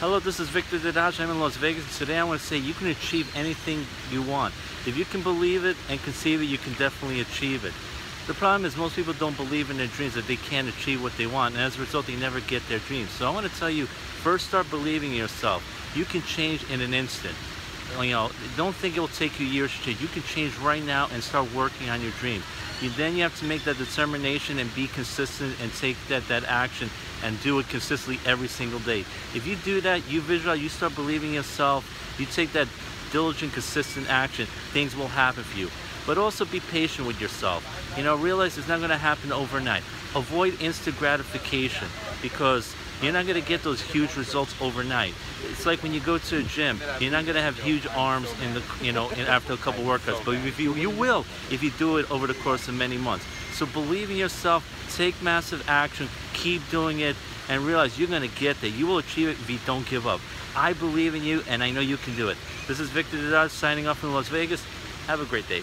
Hello, this is Victor Dedaj. I'm in Las Vegas. and Today I want to say you can achieve anything you want. If you can believe it and conceive it, you can definitely achieve it. The problem is most people don't believe in their dreams that they can achieve what they want, and as a result, they never get their dreams. So I want to tell you, first start believing in yourself. You can change in an instant. You know, don't think it will take you years to change. You can change right now and start working on your dream. You, then you have to make that determination and be consistent and take that, that action and do it consistently every single day. If you do that, you visualize, you start believing yourself, you take that diligent, consistent action, things will happen for you. But also be patient with yourself. You know, realize it's not going to happen overnight. Avoid instant gratification because you're not going to get those huge results overnight. It's like when you go to a gym, you're not going to have huge arms in the, you know, in, after a couple workouts, but if you, you will if you do it over the course of many months. So believe in yourself, take massive action, keep doing it, and realize you're going to get there. You will achieve it if you don't give up. I believe in you, and I know you can do it. This is Victor Dedaj signing off from Las Vegas. Have a great day.